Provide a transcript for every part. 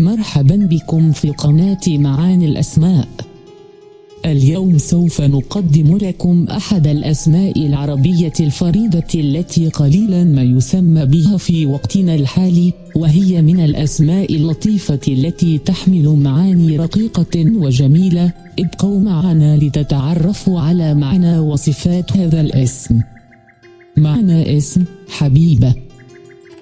مرحبا بكم في قناة معاني الأسماء. اليوم سوف نقدم لكم أحد الأسماء العربية الفريدة التي قليلا ما يسمى بها في وقتنا الحالي وهي من الأسماء اللطيفة التي تحمل معاني رقيقة وجميلة. ابقوا معنا لتتعرفوا على معنى وصفات هذا الاسم. معنى اسم حبيبة.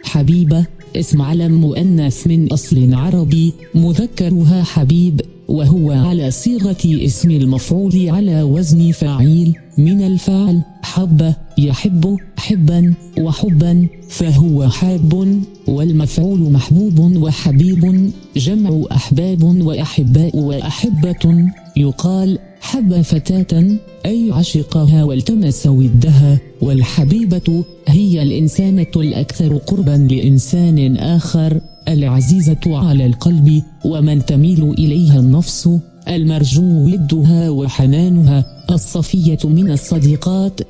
حبيبة اسم علم مؤنث من أصل عربي مذكرها حبيب وهو على صيغة اسم المفعول على وزن فاعيل من الفعل. حب يحب حبا وحبا فهو حاب والمفعول محبوب وحبيب. جمع أحباب وأحباء وأحبة يقال حب فتاة أي عشقها والتمس ودها والحبيبة هي الإنسانة الأكثر قربا لإنسان آخر العزيزة على القلب ومن تميل إليها النفس المرجو ودها وحنانها الصفية من الصديقات.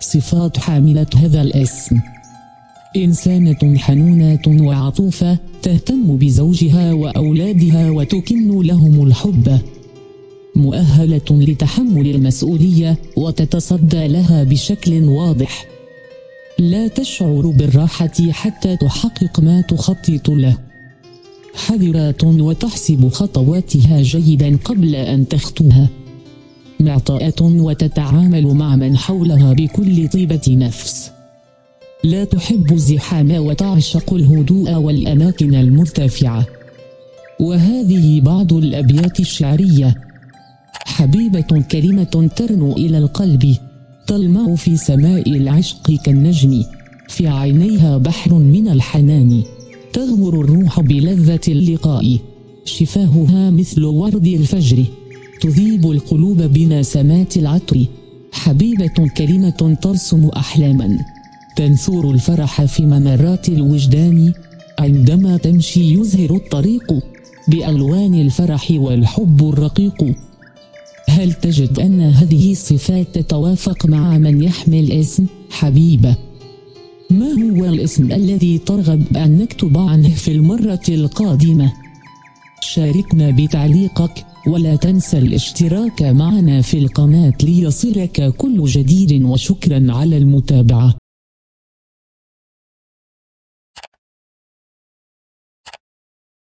صفات حاملة هذا الاسم. إنسانة حنونة وعطوفة تهتم بزوجها وأولادها وتكن لهم الحب. مؤهلة لتحمل المسؤولية وتتصدى لها بشكل واضح. لا تشعر بالراحة حتى تحقق ما تخطط له. حذرة وتحسب خطواتها جيدا قبل أن تخطوها. معطاءة وتتعامل مع من حولها بكل طيبة نفس. لا تحب الزحام وتعشق الهدوء والأماكن المرتفعة. وهذه بعض الأبيات الشعرية حبيبة كلمة ترنو إلى القلب تلمع في سماء العشق كالنجم في عينيها بحر من الحنان تغمر الروح بلذة اللقاء. شفاهها مثل ورد الفجر تذيب القلوب بنسمات العطر. حبيبة كلمة ترسم أحلاما تنثور الفرح في ممرات الوجدان. عندما تمشي يزهر الطريق بألوان الفرح والحب الرقيق. هل تجد أن هذه الصفات تتوافق مع من يحمل اسم حبيبة؟ ما هو الاسم الذي ترغب أن نكتب عنه في المرة القادمة؟ شاركنا بتعليقك ولا تنسى الاشتراك معنا في القناة ليصلك كل جديد وشكرا على المتابعة